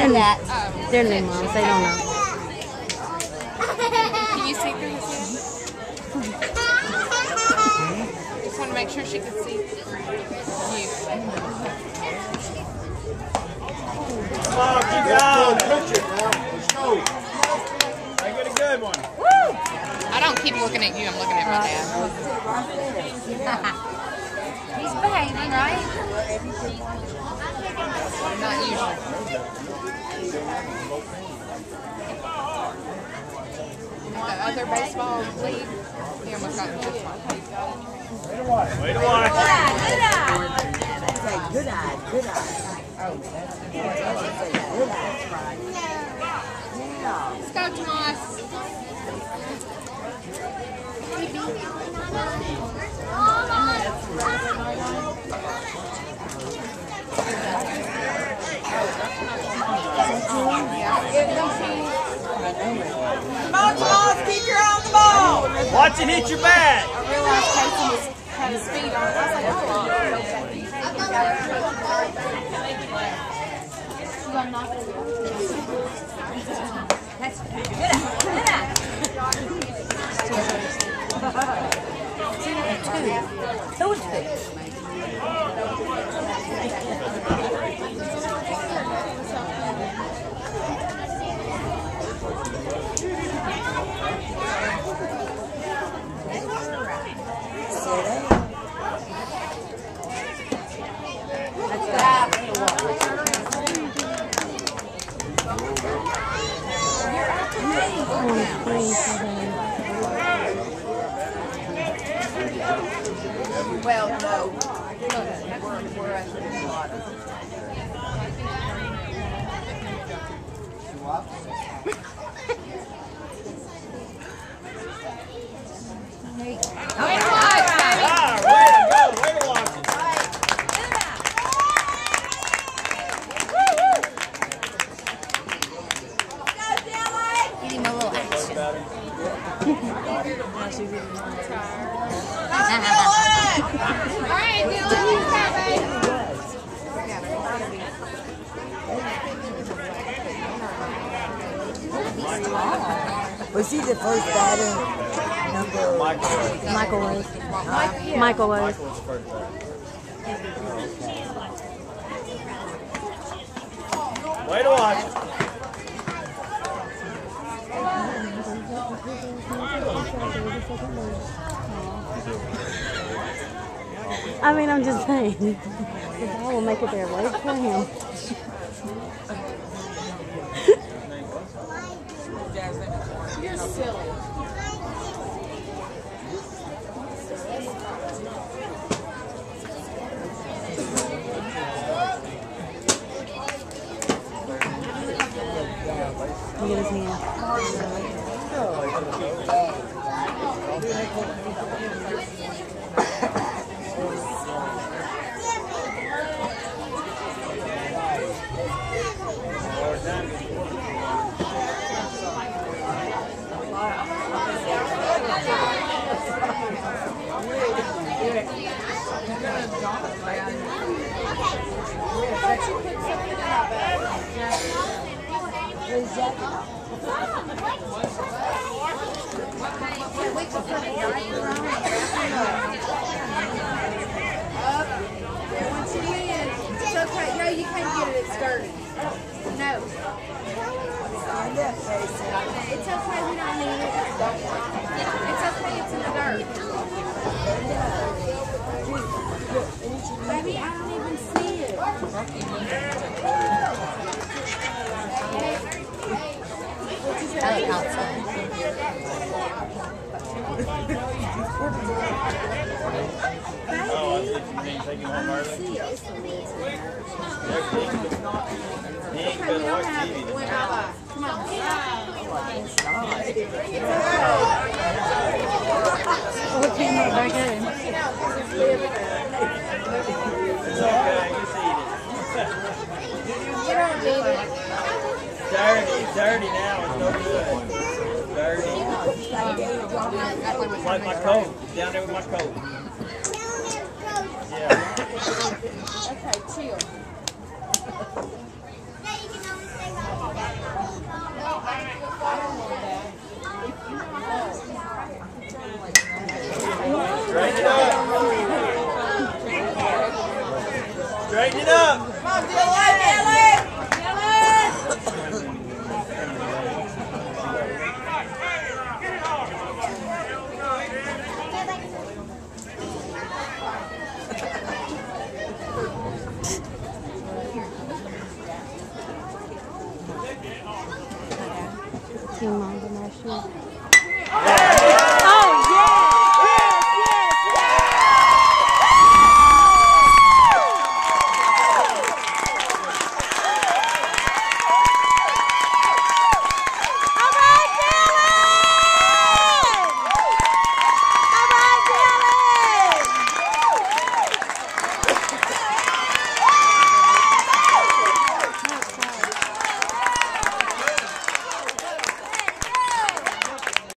and that. They're new moms. They don't know. Can you see through his head? Hmm? Just want to make sure she can see you. Come on, keep going. Push it now. Let's go. Make it a good one. Woo! I don't keep looking at you. I'm looking at my dad. He's behaving, right? Not usually. The other baseball league, he almost got this one. Way to watch. Good eye, good eye. Good eye. good eye. Oh, that's good eye. Good eye, No. Let's go, Tomas. Come on, Tomas, keep your eye on the ball. Watch it hit your bat. I realized Casey was, had his feet on. I was like, oh, That's good. Good eye. Two. Two is Well, no way to go. Way to watch it. Give him a little action. All right, Dylan, you go, babe. Was he the first batter? Number. Michael was. Michael was. Way to watch it. I mean, I'm just saying. Ball will make it there. Wait for him. You're silly. Look at his hand. Once you win, it's okay. No, you can't get it. It's. No. It's okay. We don't need it. It's okay. It's in the dirt. Baby, I don't even see it. I look outside. Oh, I think you ain't taking home. See. It's the leaves. He ain't gonna watch TV it. I Come on. What came up back in? It's okay, just eat You don't need it. it. Dirty, dirty now, it's no good. Dirty. It's like my coat, it's down there with my coat. Okay, chill. Straighten it up. Straighten it up. Come do you like it? 好的忙的他说